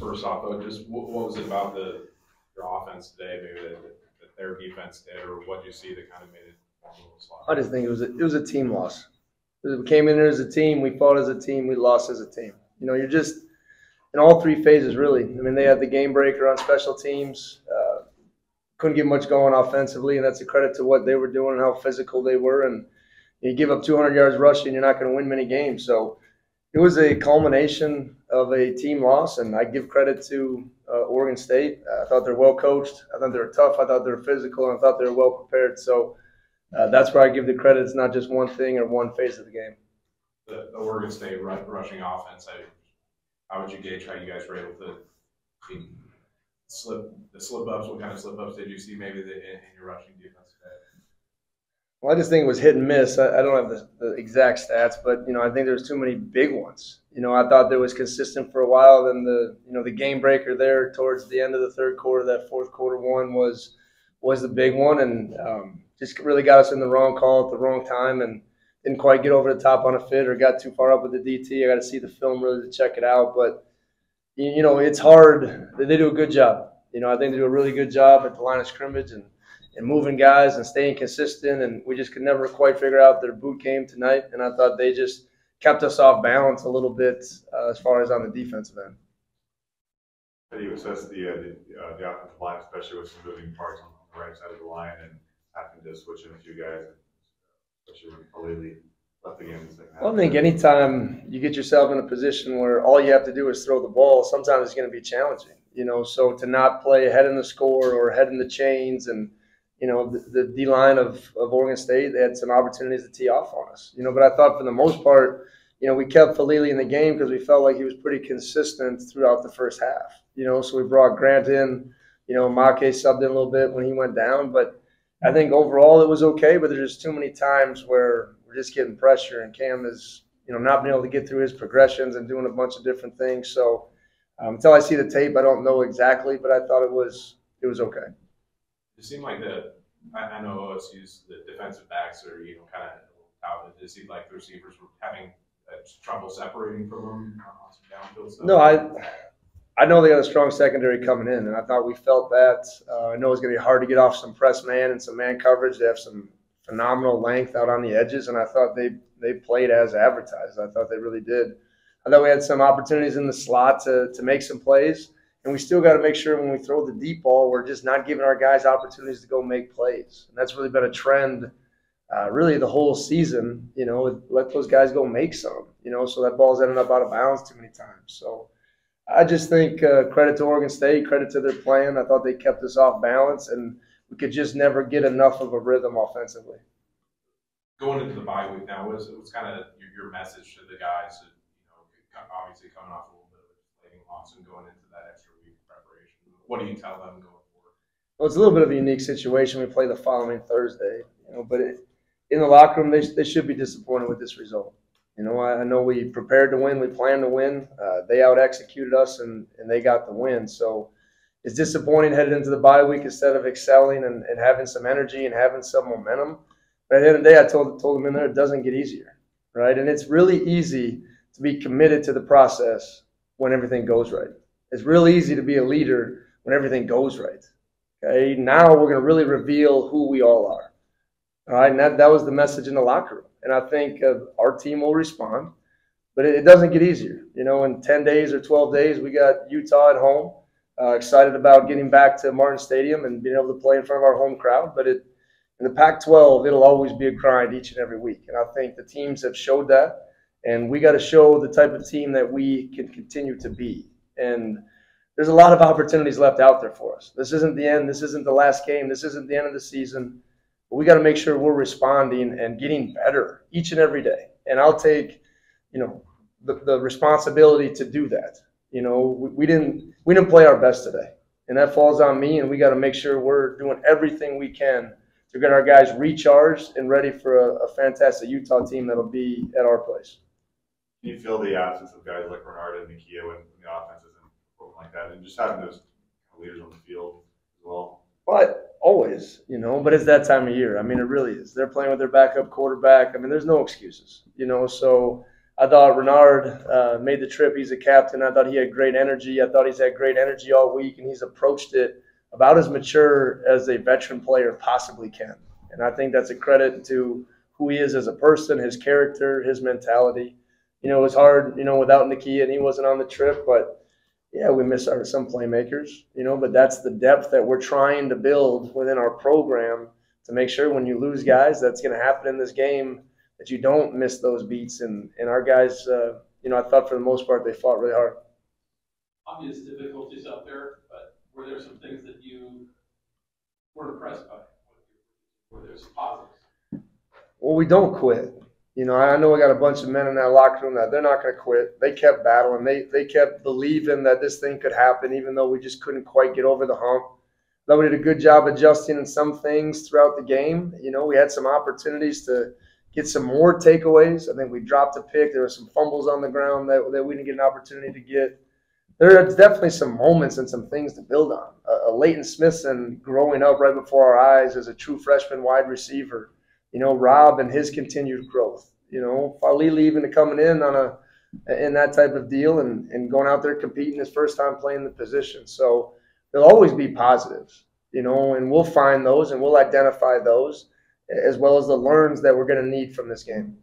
First off, though, just what, what was it about the your offense today, maybe that, that their defense did, or what you see that kind of made it? I just think it was a, it was a team loss. We came in there as a team, we fought as a team, we lost as a team. You know, you're just in all three phases, really. I mean, they had the game breaker on special teams. Uh, couldn't get much going offensively, and that's a credit to what they were doing and how physical they were. And you give up 200 yards rushing, you're not going to win many games. So it was a culmination of a team loss, and I give credit to uh, Oregon State. I thought they're well coached. I thought they were tough. I thought they were physical, and I thought they were well prepared. So uh, that's where I give the credit. It's not just one thing or one phase of the game. The, the Oregon State ru- rushing offense, I, how would you gauge how you guys were able to slip the slip ups? What kind of slip ups did you see maybe the, in, in your rushing defense? Well, I just think it was hit and miss. I, I don't have the, the exact stats, but you know, I think there's too many big ones. You know, I thought there was consistent for a while. Then the you know the game breaker there towards the end of the third quarter, that fourth quarter one was was the big one, and um, just really got us in the wrong call at the wrong time, and didn't quite get over the top on a fit or got too far up with the DT. I got to see the film really to check it out, but you, you know, it's hard. They do a good job. You know, I think they do a really good job at the line of scrimmage and and moving guys and staying consistent. And we just could never quite figure out their boot game tonight. And I thought they just kept us off balance a little bit uh, as far as on the defensive end. How do you assess the, uh, the, uh, the offensive line, especially with some moving parts on the right side of the line and having to switch in a few guys, especially when Fa'alili left the game in the second? Well, I think anytime you get yourself in a position where all you have to do is throw the ball, sometimes it's going to be challenging. You know, so to not play ahead in the score or ahead in the chains and you know, the, the D line of, of Oregon State, they had some opportunities to tee off on us. You know, but I thought for the most part, you know, we kept Fa'alili in the game because we felt like he was pretty consistent throughout the first half. You know, so we brought Grant in. You know, Ma'ake subbed in a little bit when he went down, but I think overall it was okay. But there's just too many times where we're just getting pressure, and Cam is, you know, not being able to get through his progressions and doing a bunch of different things. So um, until I see the tape, I don't know exactly, but I thought it was it was okay. It seemed like the I, I know OSU's the defensive backs are you know kind of touted. It seemed like the receivers were having uh, trouble separating from them on some downfield stuff. No, I I know they got a strong secondary coming in, and I thought we felt that. Uh, I know it's going to be hard to get off some press man and some man coverage. They have some phenomenal length out on the edges, and I thought they they played as advertised. I thought they really did. I thought we had some opportunities in the slot to to make some plays. And we still got to make sure when we throw the deep ball, we're just not giving our guys opportunities to go make plays. And that's really been a trend, uh, really the whole season. You know, let those guys go make some. You know, so that ball's ended up out of bounds too many times. So I just think uh, credit to Oregon State, credit to their plan. I thought they kept us off balance, and we could just never get enough of a rhythm offensively. Going into the bye week now, what's what's kind of your, your message to the guys? That, you know, obviously coming off a little bit of a loss and going into that extra. What do you tell them going forward? Well, it's a little bit of a unique situation. We play the following Thursday, you know, but it, in the locker room, they, they should be disappointed with this result. You know, I, I know we prepared to win, we planned to win. Uh, they out executed us, and, and they got the win. So it's disappointing headed into the bye week instead of excelling and, and having some energy and having some momentum. But at the end of the day, I told told them in there it doesn't get easier, right? And it's really easy to be committed to the process when everything goes right. It's real easy to be a leader when everything goes right. Okay, now we're going to really reveal who we all are. All right, and that, that was the message in the locker room. And I think uh, our team will respond, but it, it, doesn't get easier. You know, in 10 days or 12 days, we got Utah at home. Uh, excited about getting back to Martin Stadium and being able to play in front of our home crowd. But it, in the Pac 12, it'll always be a grind each and every week. And I think the teams have showed that. And we got to show the type of team that we can continue to be. And there's a lot of opportunities left out there for us. This isn't the end. This isn't the last game. This isn't the end of the season. But we got to make sure we're responding and getting better each and every day. And I'll take, you know, the, the responsibility to do that. You know, we, we didn't we didn't play our best today, and that falls on me. And we got to make sure we're doing everything we can to get our guys recharged and ready for a, a fantastic Utah team that'll be at our place. Can you feel the absence of guys like Renard and Nakia when the offense like that, and just having those leaders on the field as well? But always, you know, but it's that time of year. I mean, it really is. They're playing with their backup quarterback. I mean, there's no excuses, you know. So I thought Renard uh, made the trip. He's a captain. I thought he had great energy. I thought he's had great energy all week, and he's approached it about as mature as a veteran player possibly can. And I think that's a credit to who he is as a person, his character, his mentality. You know, it was hard, you know, without Nakia and he wasn't on the trip, but yeah, we miss our some playmakers, you know, but that's the depth that we're trying to build within our program to make sure when you lose guys, that's going to happen in this game, that you don't miss those beats. And, and our guys, uh, you know, I thought for the most part they fought really hard. obvious difficulties out there, but were there some things that you were impressed by? Were there some positives? Well, we don't quit. You know, I know we got a bunch of men in that locker room that they're not going to quit. They kept battling. They they kept believing that this thing could happen, even though we just couldn't quite get over the hump. Though we did a good job adjusting in some things throughout the game. You know, we had some opportunities to get some more takeaways. I think we dropped a pick. There were some fumbles on the ground that, that we didn't get an opportunity to get. There are definitely some moments and some things to build on. Uh, Leyton Smithson growing up right before our eyes as a true freshman wide receiver you know, Rob and his continued growth. You know, Fa'alili even coming in on a in that type of deal and, and going out there competing his first time playing the position. So there'll always be positives, you know, and we'll find those and we'll identify those as well as the learns that we're going to need from this game.